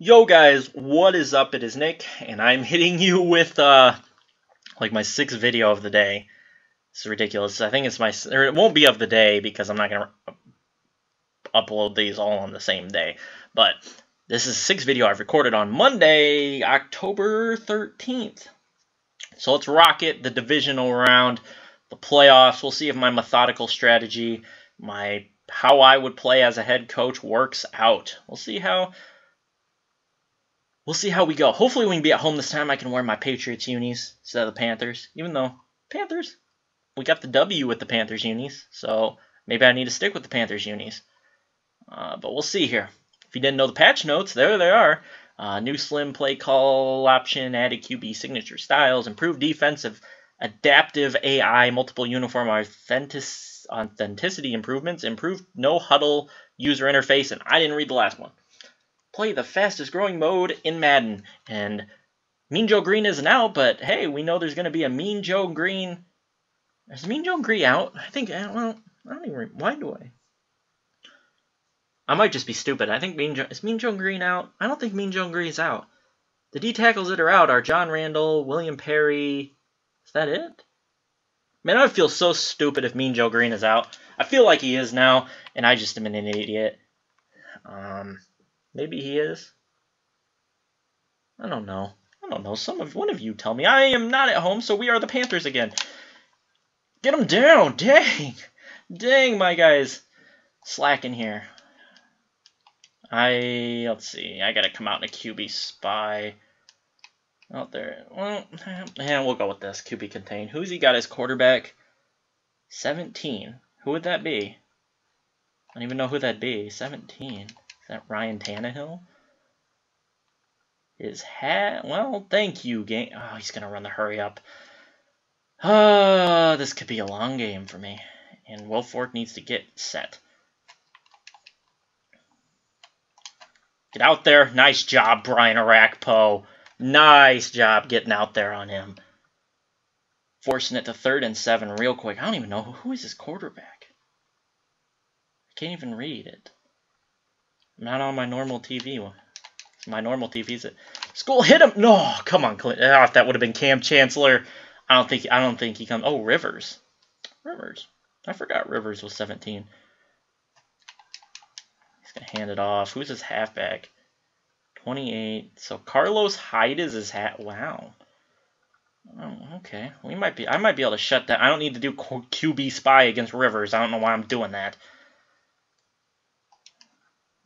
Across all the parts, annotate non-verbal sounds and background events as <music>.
Yo guys, what is up? It is Nick, and I'm <laughs> hitting you with uh like my sixth video of the day. It's ridiculous. I think it's my or it won't be of the day because I'm not gonna upload these all on the same day. But this is the sixth video I've recorded on Monday, October 13th. So let's rock it. The divisional round, the playoffs. We'll see if my methodical strategy, my how I would play as a head coach works out. We'll see how we'll see how we go. Hopefully, we can be at home this time. I can wear my Patriots unis instead of the Panthers. Even though Panthers, we got the W with the Panthers unis, so maybe I need to stick with the Panthers unis. Uh, but we'll see here. If you didn't know the patch notes, there they are. Uh, new slim play call option, added QB signature styles, improved defensive, adaptive AI, multiple uniform authenticity improvements, improved no huddle user interface, and I didn't read the last one play the fastest growing mode in Madden. And Mean Joe Green isn't out, but hey, we know there's going to be a Mean Joe Green. Is Mean Joe Green out? I think, well, I don't even, why do I? I might just be stupid. I think Mean Joe, is Mean Joe Green out? I don't think Mean Joe Green's out. The D tackles that are out are John Randle, William Perry. Is that it? Man, I would feel so stupid if Mean Joe Green is out. I feel like he is now, and I just am an idiot. Um, Maybe he is. I don't know. I don't know. Some of one of you tell me. I am not at home, so we are the Panthers again. Get him down. <laughs> Dang. Dang, my guys. Slacking here. I let's see. I gotta come out in a QB spy. Out there. Well, yeah, we'll go with this. QB contain. Who's he got as quarterback? 17. Who would that be? I don't even know who that'd be. 17 that Ryan Tannehill? His hat. Well, thank you, game. Oh, he's gonna run the hurry up. Uh, this could be a long game for me. And Wilfork needs to get set. Get out there. Nice job, Brian Orakpo. Nice job getting out there on him. Forcing it to third and seven real quick. I don't even know who is his quarterback. I can't even read it. Not on my normal TV. My normal TV's at school. Hit him! No, come on, Clint. Oh, if that would have been Kam Chancellor, I don't think. I don't think he comes. Oh, Rivers. Rivers. I forgot Rivers was 17. He's gonna hand it off. Who's his halfback? 28. So Carlos Hyde is his hat. Wow. Oh, okay. We might be. I might be able to shut that. I don't need to do QB spy against Rivers. I don't know why I'm doing that.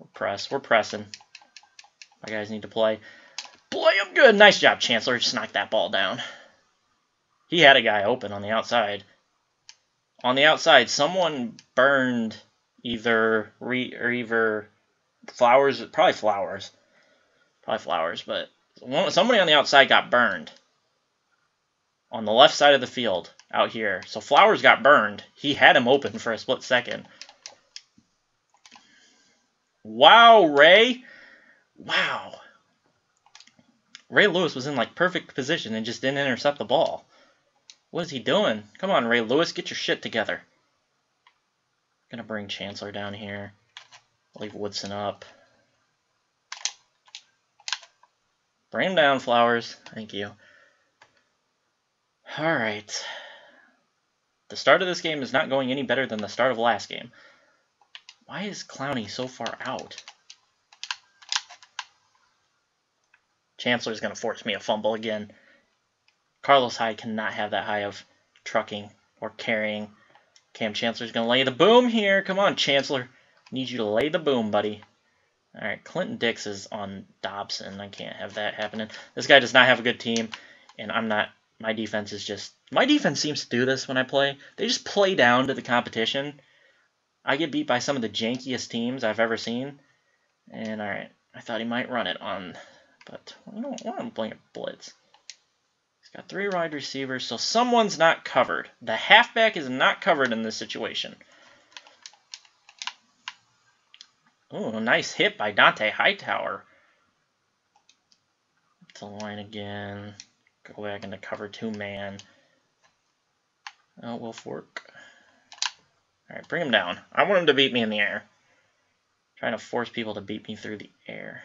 We're press. We're pressing. My guys need to play. Play him good. Nice job, Chancellor. Just knocked that ball down. He had a guy open on the outside. On the outside, someone burned either re or either flowers, probably flowers, probably flowers, but somebody on the outside got burned on the left side of the field out here. So Flowers got burned. He had him open for a split second. Wow, Ray. Wow. Ray Lewis was in like perfect position and just didn't intercept the ball. What is he doing? Come on, Ray Lewis, get your shit together. Gonna bring Chancellor down here. Leave Woodson up. Bring him down, Flowers. Thank you. Alright. The start of this game is not going any better than the start of last game. Why is Clowney so far out? Chancellor's going to force me a fumble again. Carlos Hyde cannot have that high of trucking or carrying. Kam Chancellor's going to lay the boom here. Come on, Chancellor. Need you to lay the boom, buddy. All right, Clinton Dix is on Dobson. I can't have that happening. This guy does not have a good team, and I'm not. My defense is just. My defense seems to do this when I play. They just play down to the competition I get beat by some of the jankiest teams I've ever seen. And alright, I thought he might run it on, but I don't want him playing a blitz. He's got three wide receivers, so someone's not covered. The halfback is not covered in this situation. Oh, nice hit by Dante Hightower. To the line again. Go back into cover two man. Oh, Wilfork. Alright, bring him down. I want him to beat me in the air. trying to force people to beat me through the air.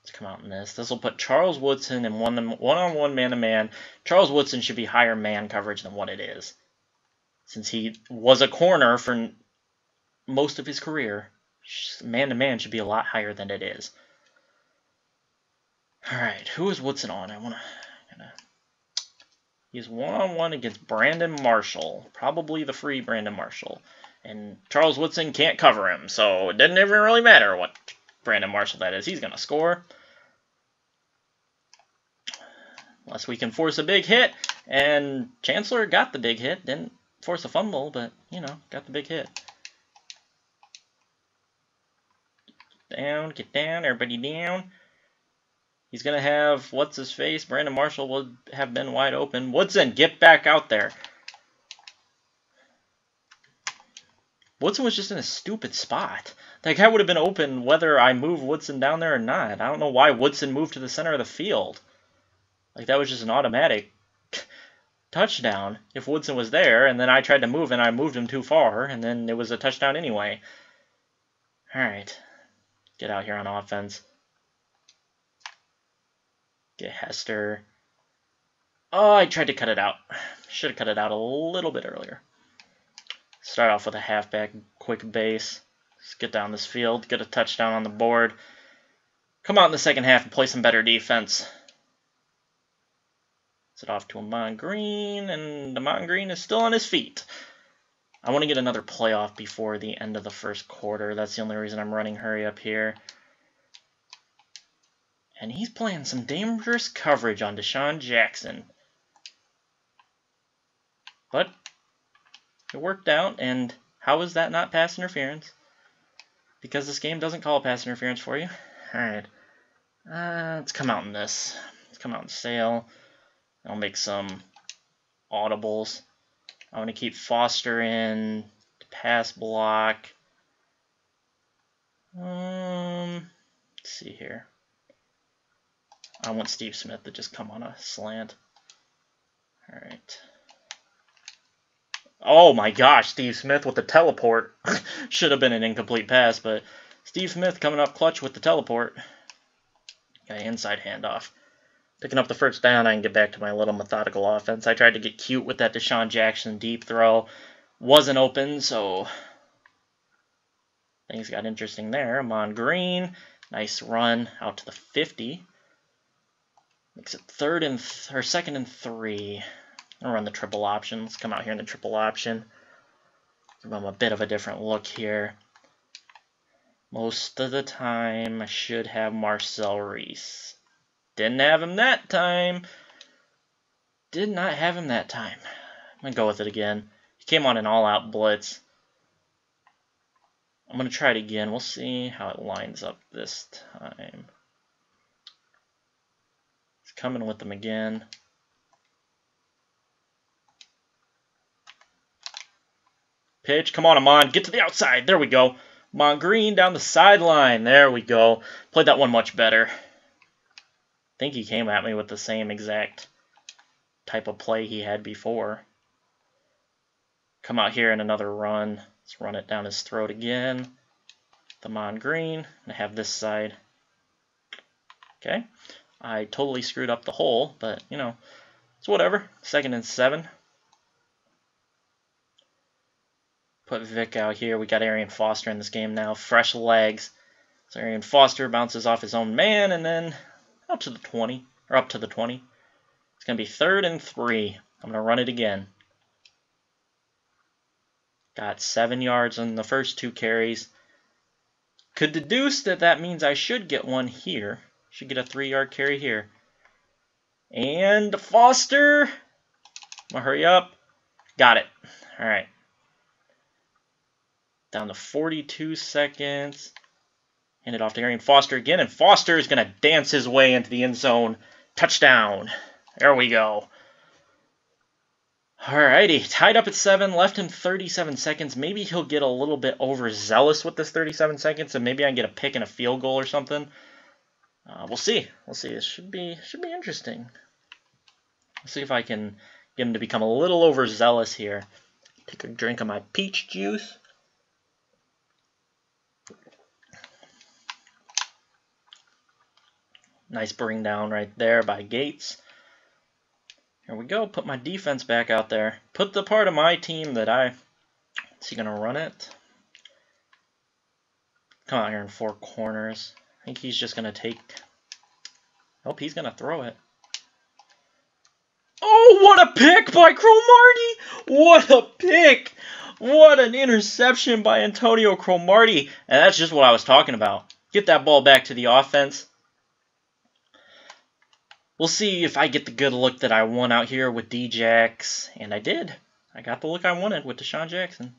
Let's come out in this. This will put Charles Woodson in one on one man to man. Charles Woodson should be higher man coverage than what it is, since he was a corner for most of his career. Man to man should be a lot higher than it is. All right, who is Woodson on? I want to. He's one on one against Brandon Marshall, probably the free Brandon Marshall. And Charles Woodson can't cover him, so it doesn't even really matter what Brandon Marshall that is. He's going to score. Unless we can force a big hit. And Chancellor got the big hit. Didn't force a fumble, but, you know, got the big hit. Down, get down, everybody down. He's going to have, what's his face? Brandon Marshall would have been wide open. Woodson, get back out there. Woodson was just in a stupid spot. That guy would have been open whether I move Woodson down there or not. I don't know why Woodson moved to the center of the field. Like, that was just an automatic touchdown if Woodson was there, and then I tried to move and I moved him too far, and then it was a touchdown anyway. All right. Get out here on offense. Get Hester. Oh, I tried to cut it out. Should have cut it out a little bit earlier. Start off with a halfback, quick base. Let's get down this field, get a touchdown on the board. Come out in the second half and play some better defense. Set off to Ahman Green, and Ahman Green is still on his feet. I want to get another playoff before the end of the first quarter. That's the only reason I'm running hurry up here. And he's playing some dangerous coverage on DeSean Jackson. But it worked out, and how is that not pass interference? Because this game doesn't call pass interference for you. Alright. Uh, let's come out in this. Let's come out in sale. I'll make some audibles. I want to keep Foster in pass block. Um, let's see here. I want Steve Smith to just come on a slant. All right. Oh my gosh, Steve Smith with the teleport. <laughs> Should have been an incomplete pass, but Steve Smith coming up clutch with the teleport. Okay, inside handoff. Picking up the first down, I can get back to my little methodical offense. I tried to get cute with that DeSean Jackson deep throw. Wasn't open, so things got interesting there. Ahman Green, nice run out to the 50. Makes it third and or second and three. I'll run the triple option. Let's come out here in the triple option. Give them a bit of a different look here. Most of the time, I should have Marcel Reese. Didn't have him that time. Did not have him that time. I'm going to go with it again. He came on an all-out blitz. I'm going to try it again. We'll see how it lines up this time coming with them again. Pitch, come on, Ahman, get to the outside. There we go. Ahman Green down the sideline. There we go. Played that one much better. I think he came at me with the same exact type of play he had before. Come out here in another run. Let's run it down his throat again. The Mon Green. And have this side. Okay. I totally screwed up the hole, but, you know, it's whatever. Second and seven. Put Vic out here. We got Arian Foster in this game now. Fresh legs. So Arian Foster bounces off his own man and then up to the 20, or up to the 20. It's going to be third and three. I'm going to run it again. Got seven yards on the first two carries. Could deduce that that means I should get one here. Should get a three-yard carry here. And Foster. To hurry up. Got it. All right. Down to 42 seconds. Hand it off to Arian Foster again. And Foster is going to dance his way into the end zone. Touchdown. There we go. Alrighty, tied up at 7, left him 37 seconds. Maybe he'll get a little bit overzealous with this 37 seconds, and maybe I can get a pick and a field goal or something. Uh, we'll see. We'll see. It should be should be interesting. Let's see if I can get him to become a little overzealous here. Take a drink of my peach juice. Nice bring down right there by Gates. Here we go. Put my defense back out there. Put the part of my team that I... Is he going to run it? Come out here in four corners. I think he's just going to take... Nope, he's going to throw it. Oh, what a pick by Cromartie! What a pick! What an interception by Antonio Cromartie. And that's just what I was talking about. Get that ball back to the offense. We'll see if I get the good look that I want out here with Djax. And I did. I got the look I wanted with DeSean Jackson.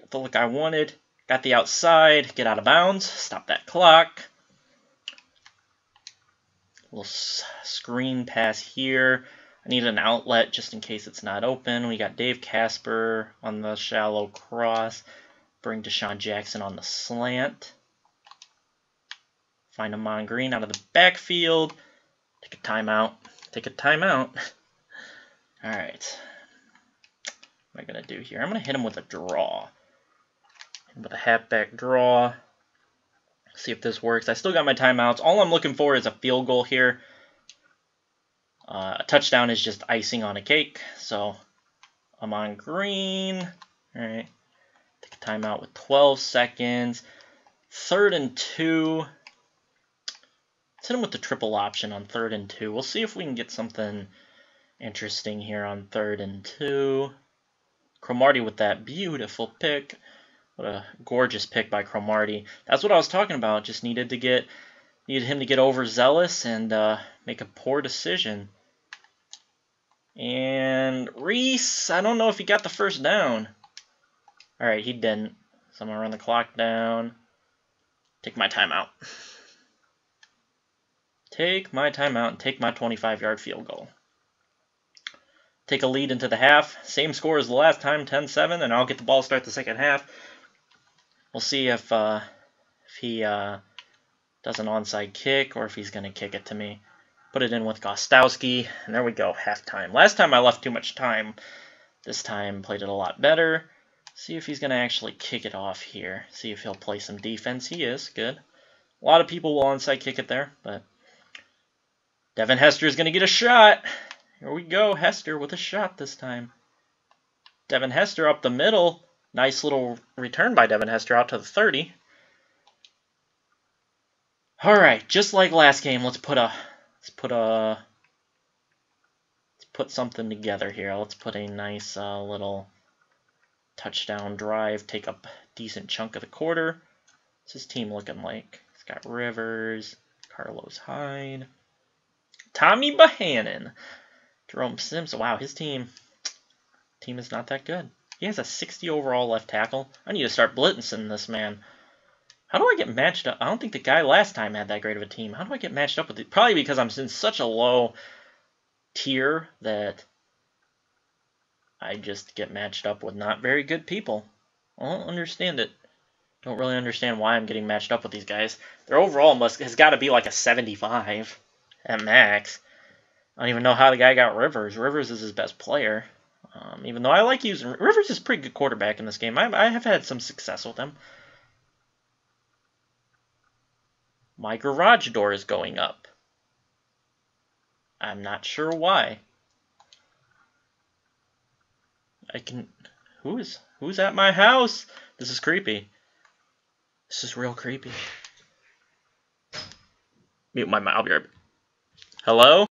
Got the look I wanted. Got the outside. Get out of bounds. Stop that clock. Little screen pass here. I need an outlet just in case it's not open. We got Dave Casper on the shallow cross. Bring DeSean Jackson on the slant. Find Ahman Green out of the backfield. Take a timeout. Take a timeout. <laughs> All right. What am I going to do here? I'm going to hit him with a draw. With a halfback draw. See if this works. I still got my timeouts. All I'm looking for is a field goal here. Uh, a touchdown is just icing on a cake. So Ahman Green. All right. Take a timeout with 12 seconds. Third and two. Let's hit him with the triple option on third and two. We'll see if we can get something interesting here on third and two. Cromartie with that beautiful pick. What a gorgeous pick by Cromartie. That's what I was talking about. Just needed to get needed him to get overzealous and uh, make a poor decision. And Reese, I don't know if he got the first down. All right, he didn't. So I'm gonna run the clock down. Take my timeout take my timeout and take my 25-yard field goal. Take a lead into the half. Same score as the last time, 10-7, and I'll get the ball start the second half. We'll see if, uh, if he uh, does an onside kick or if he's going to kick it to me. Put it in with Gostkowski, and there we go, halftime. Last time I left too much time. This time played it a lot better. See if he's going to actually kick it off here. See if he'll play some defense. He is. Good. A lot of people will onside kick it there, but Devin Hester is going to get a shot. Here we go. Hester with a shot this time. Devin Hester up the middle. Nice little return by Devin Hester out to the 30. All right, just like last game, let's put a let's put a let's put something together here. Let's put a nice uh, little touchdown drive, take up a decent chunk of the quarter. What's his team looking like? He's got Rivers, Carlos Hyde. Tommy Bohanon. Jerome Sims. Wow, his team team is not that good. He has a 60 overall left tackle. I need to start blitzing this man. How do I get matched up? I don't think the guy last time had that great of a team. How do I get matched up with it? Probably because I'm in such a low tier that I just get matched up with not very good people. I don't understand it. Don't really understand why I'm getting matched up with these guys. Their overall must has got to be like a 75 at max. I don't even know how the guy got Rivers. Rivers is his best player. Um, even though I like using Rivers is pretty good quarterback in this game. I, I have had some success with him. My garage door is going up. I'm not sure why. I can... Who is... Who's at my house? This is creepy. This is real creepy. Mute my mouth. Hello?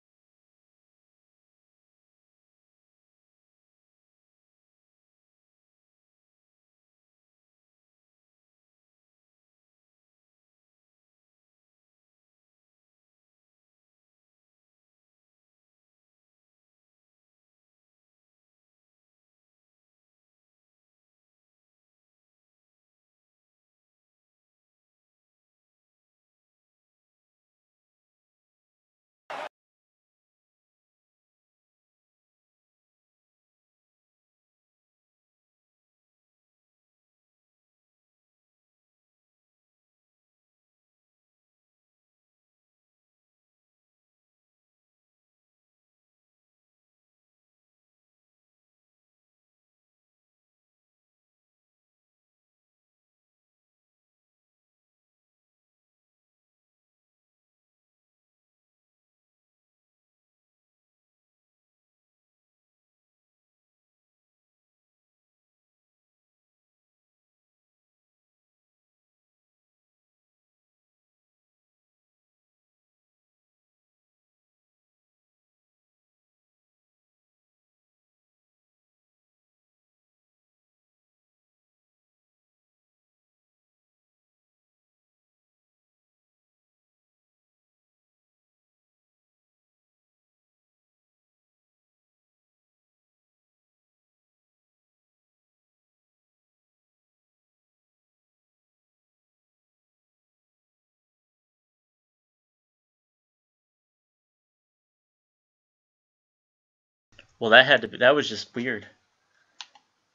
Well, that had to be, that was just weird.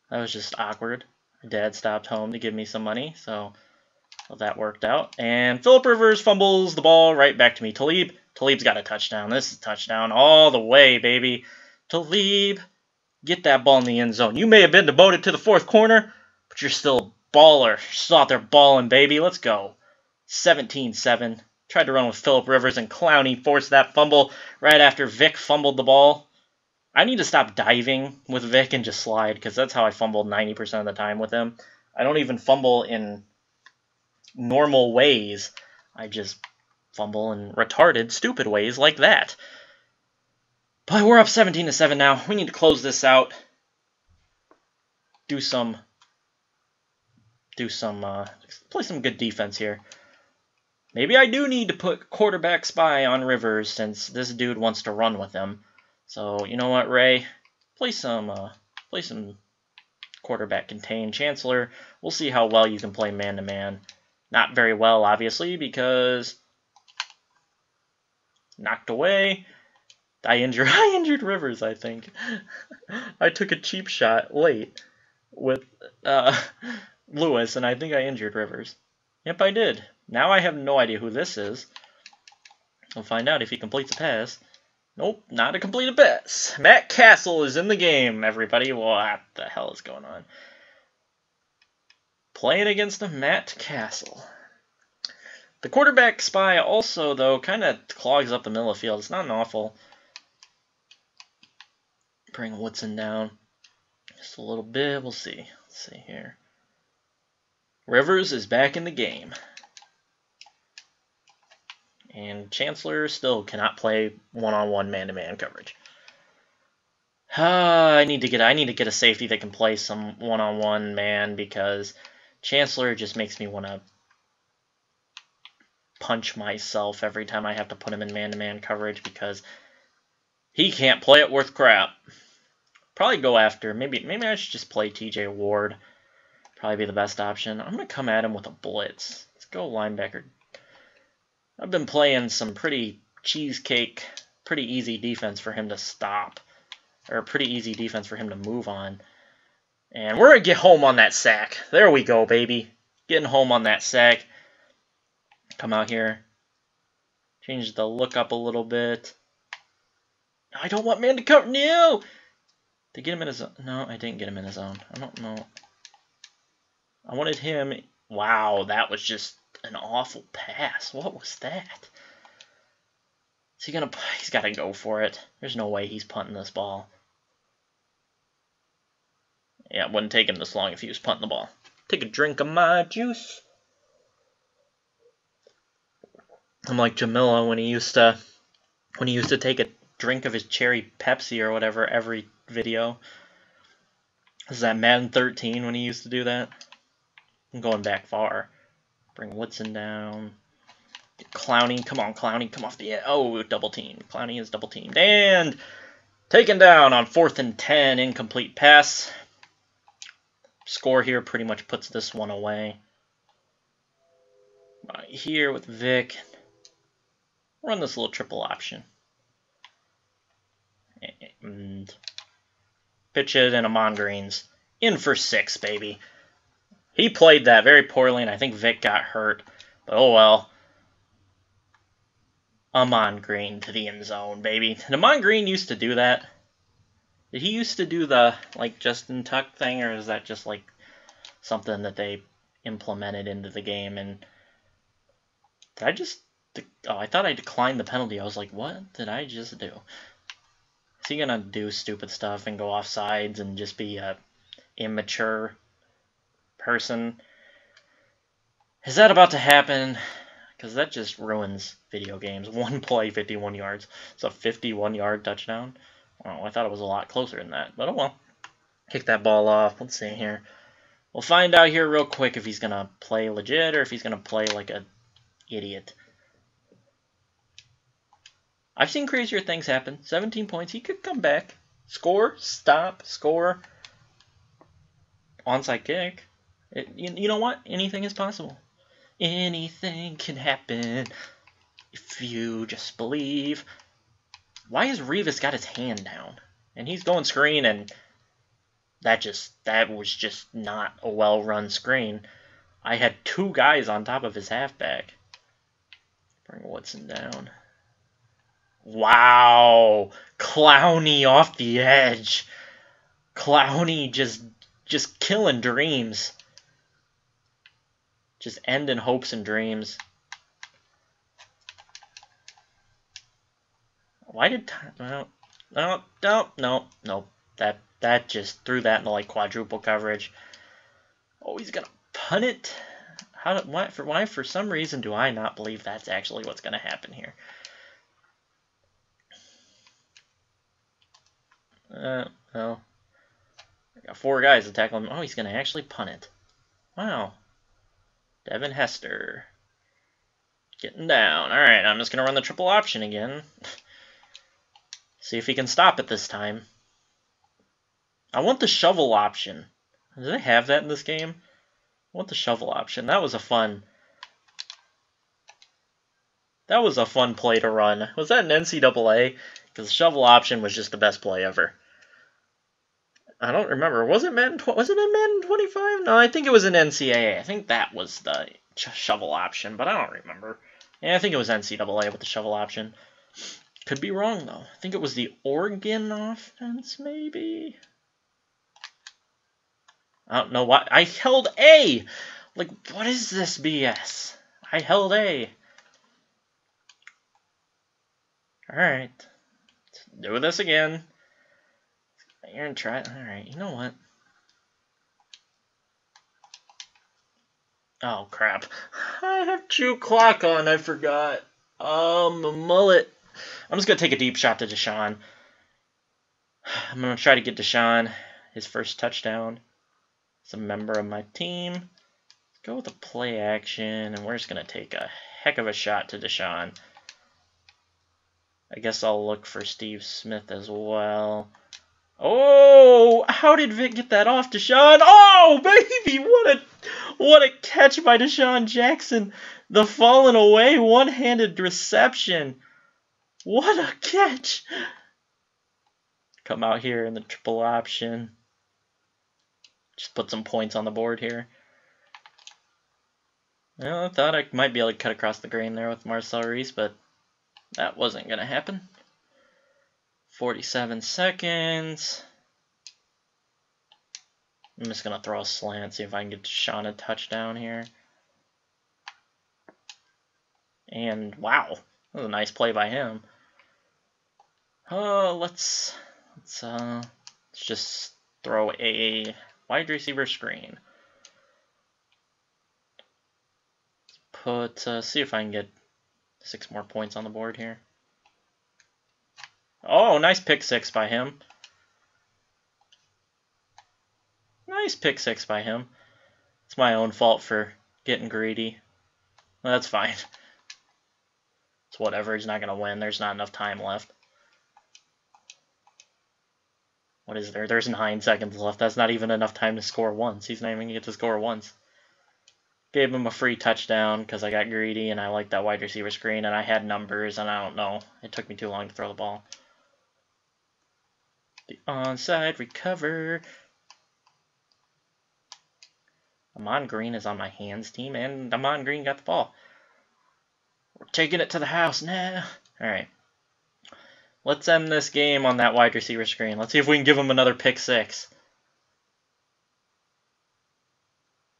That was just awkward. My dad stopped home to give me some money, so well, that worked out. And Philip Rivers fumbles the ball right back to me. Talib, Talib's got a touchdown. This is touchdown all the way, baby. Talib, get that ball in the end zone. You may have been devoted to the fourth corner, but you're still a baller. You're still out there balling, baby. Let's go. 17-7. Tried to run with Philip Rivers, and Clowney forced that fumble right after Vic fumbled the ball. I need to stop diving with Vic and just slide, because that's how I fumbled 90% of the time with him. I don't even fumble in normal ways. I just fumble in retarded, stupid ways like that. But we're up 17 to 7 now. We need to close this out. Do some do some uh, play some good defense here. Maybe I do need to put quarterback spy on Rivers since this dude wants to run with him. So you know what, Ray? Play some uh, play some quarterback contain Chancellor. We'll see how well you can play man to man. Not very well, obviously, because knocked away. I injured <laughs> I injured Rivers, I think. <laughs> I took a cheap shot late with uh, <laughs> Lewis, and I think I injured Rivers. Yep, I did. Now I have no idea who this is. We'll find out if he completes a pass. Nope, not a complete abyss. Matt Cassel is in the game, everybody. What the hell is going on? Playing against a Matt Cassel. The quarterback spy also, though, kind of clogs up the middle of the field. It's not an awful. Bring Woodson down just a little bit. We'll see. Let's see here. Rivers is back in the game. And Chancellor still cannot play one-on-one man-to-man coverage. Uh, <sighs> I need to get I need to get a safety that can play some one-on-one man because Chancellor just makes me want to punch myself every time I have to put him in man-to-man coverage because he can't play it worth crap. Probably go after maybe maybe I should just play T.J. Ward. Probably be the best option. I'm gonna come at him with a blitz. Let's go linebacker. I've been playing some pretty cheesecake, pretty easy defense for him to stop, or pretty easy defense for him to move on. And we're going to get home on that sack. There we go, baby. Getting home on that sack. Come out here. Change the look up a little bit. I don't want man to cover. No! To get him in his own. No, I didn't get him in his own. I don't know. I wanted him. Wow, that was just an awful pass. What was that? Is he gonna? <laughs> He's got to go for it. There's no way he's punting this ball. Yeah, it wouldn't take him this long if he was punting the ball. Take a drink of my juice. I'm like Jamila when he used to when he used to take a drink of his cherry Pepsi or whatever every video. Is that Madden 13 when he used to do that? I'm going back far. Bring Woodson down. Clowney. Come on, Clowney. Come off the. Oh, double team. Clowney is double teamed. And taken down on fourth and 10. Incomplete pass. Score here pretty much puts this one away. Right here with Vic. Run this little triple option. And pitch it in Ahman Green's. In for six, baby. He played that very poorly, and I think Vic got hurt. But oh well. Ahman Green to the end zone, baby. Did Ahman Green used to do that? Did he used to do the like Justin Tuck thing, or is that just like something that they implemented into the game? And did I just? Oh, I thought I declined the penalty. I was like, what did I just do? Is he gonna do stupid stuff and go off sides and just be a immature person. Is that about to happen? Because that just ruins video games. <laughs> One play, 51 yards. It's a 51-yard touchdown. Oh, I thought it was a lot closer than that. But oh well. Kick that ball off. Let's see here. We'll find out here real quick if he's going to play legit or if he's going to play like a idiot. I've seen crazier things happen. 17 points. He could come back. Score. Stop. Score. Onside kick. It, you, you know what? Anything is possible. Anything can happen if you just believe. Why has Revis got his hand down? And he's going screen, and that just that was just not a well run screen. I had two guys on top of his halfback. Bring Woodson down. Wow, Clowney off the edge. Clowney just just killing dreams. Just end in hopes and dreams. Why did no no no no no that that just threw that into like quadruple coverage. Oh, he's gonna punt it. How why for why for some reason do I not believe that's actually what's gonna happen here? Uh, well, I got four guys to tackle him. Oh, he's gonna actually punt it. Wow. Devin Hester. Getting down. Alright, I'm just gonna run the triple option again. <laughs> See if he can stop it this time. I want the shovel option. Do they have that in this game? I want the shovel option. That was a fun... That was a fun play to run. Was that an NCAA? Because the shovel option was just the best play ever. I don't remember. Was it Madden? Was it in Madden 25? No, I think it was in NCAA. I think that was the shovel option, but I don't remember. Yeah, I think it was NCAA with the shovel option. Could be wrong, though. I think it was the Oregon offense, maybe? I don't know why. I held A! Like, what is this BS? I held A. Alright. Let's Do this again. Aaron try. Alright, you know what? Oh, crap. I have two clock on. I forgot. Um, mullet. I'm just to take a deep shot to DeSean. I'm to try to get DeSean his first touchdown. As a member of my team. Let's go with a play action, and we're just to take a heck of a shot to DeSean. I guess I'll look for Steve Smith as well. Oh, how did Vic get that off DeSean? Oh, baby, what a what a catch by DeSean Jackson. The fallen away one-handed reception. What a catch! Come out here in the triple option. Just put some points on the board here. Well, I thought I might be able to cut across the grain there with Marcel Reese, but that wasn't going to happen. 47 seconds. I'm just going to throw a slant, see if I can get Sean a touchdown here. And wow, that was a nice play by him. Uh, let's let's uh let's just throw a wide receiver screen. Put uh, see if I can get six more points on the board here. Oh, nice pick six by him. Nice pick six by him. It's my own fault for getting greedy. That's fine. It's whatever. He's not going to win. There's not enough time left. What is there? There's nine seconds left. That's not even enough time to score once. He's not even going to get to score once. Gave him a free touchdown because I got greedy and I liked that wide receiver screen and I had numbers and I don't know. It took me too long to throw the ball. The onside recover. Ahman Green is on my hands team and Ahman Green got the ball. We're taking it to the house now. All right. Let's end this game on that wide receiver screen. Let's see if we can give him another pick six.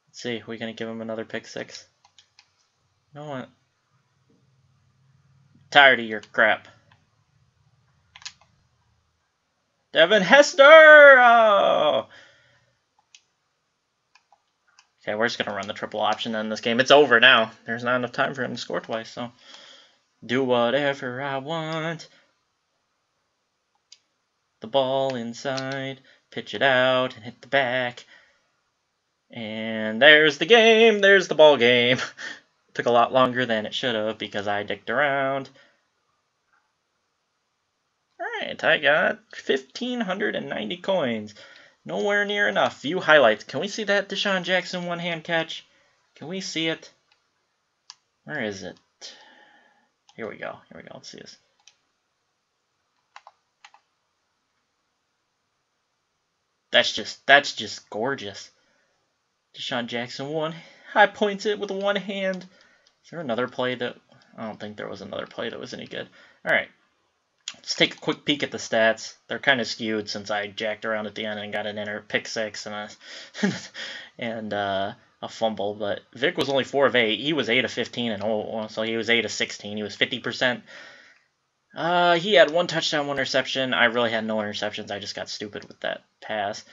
Let's see, we gonna give him another pick six? Know what? Tired of your crap. Devin Hester! Oh! Okay, we're just going to run the triple option in this game. It's over now. There's not enough time for him to score twice, so do whatever I want. The ball inside, pitch it out, and hit the back. And there's the game. There's the ball game. <laughs> Took a lot longer than it should have because I dicked around. Alright, I got 1,590 coins. Nowhere near enough. View highlights. Can we see that DeSean Jackson one-hand catch? Can we see it? Where is it? Here we go. Here we go. Let's see this. That's just that's just gorgeous. DeSean Jackson one high points it with one hand. Is there another play that I don't think there was another play that was any good. All right. Let's take a quick peek at the stats. They're kind of skewed since I jacked around at the end and got an inner pick six and a <laughs> and uh, a fumble. But Vic was only four of eight. He was eight of fifteen and oh, so he was eight of sixteen. He was fifty percent. Uh, he had one touchdown, one interception. I really had no interceptions. I just got stupid with that pass.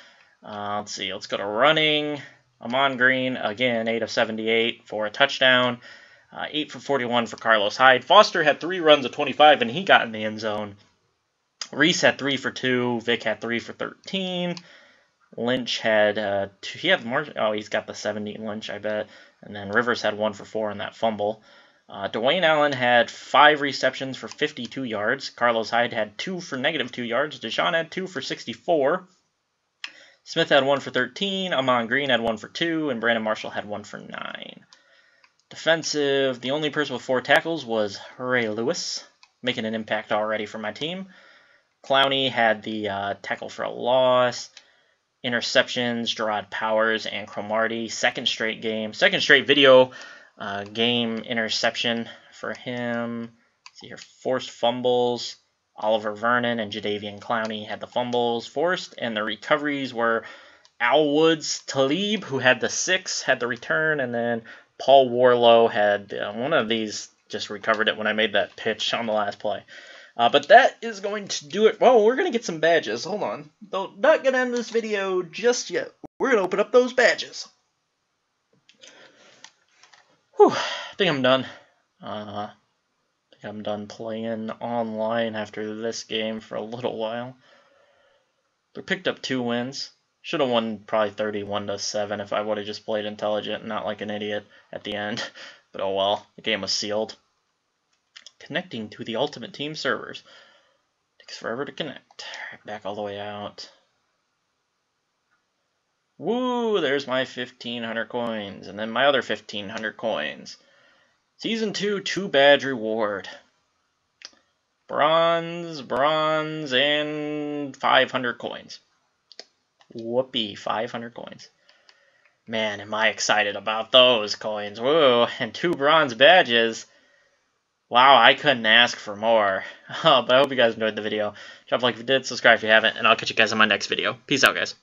Uh, let's see. Let's go to running. Ahman Green again, eight of seventy-eight for a touchdown. Uh, 8 for 41 for Carlos Hyde. Foster had three runs of 25, and he got in the end zone. Reese had 3 for 2. Vic had 3 for 13. Lynch had, uh, two, he had more, oh, he's got the 70 Lynch, I bet. And then Rivers had 1 for 4 in that fumble. Uh, Dwayne Allen had 5 receptions for 52 yards. Carlos Hyde had 2 for negative 2 yards. DeSean had 2 for 64. Smith had 1 for 13. Ahman Green had 1 for 2. And Brandon Marshall had 1 for 9. Defensive, the only person with four tackles was Ray Lewis, making an impact already for my team. Clowney had the uh, tackle for a loss. Interceptions, Jerraud Powers and Cromartie. Second straight game, second straight video uh, game interception for him. Let's see here, forced fumbles. Oliver Vernon and Jadeveon Clowney had the fumbles forced, and the recoveries were Al Woods Talib, who had the six, had the return, and then Paul Worrilow had uh, one of these just recovered it when I made that pitch on the last play. Uh, but that is going to do it. Well, we're going to get some badges. Hold on. Though not going to end this video just yet. We're going to open up those badges. Whew. I think I'm done. Uh, I think I'm done playing online after this game for a little while. We picked up two wins. Should have won probably 31 to 7 if I would have just played intelligent and not like an idiot at the end. <laughs> But oh well, the game was sealed. Connecting to the Ultimate Team servers. Takes forever to connect. Back all the way out. Woo, there's my 1500 coins. And then my other 1500 coins. Season 2, 2 badge reward. Bronze, bronze, and 500 coins. Whoopee, 500 coins. Man, am I excited about those coins. Woo, and two bronze badges. Wow, I couldn't ask for more. <laughs> But I hope you guys enjoyed the video. Drop a like if you did, subscribe if you haven't, and I'll catch you guys in my next video. Peace out, guys.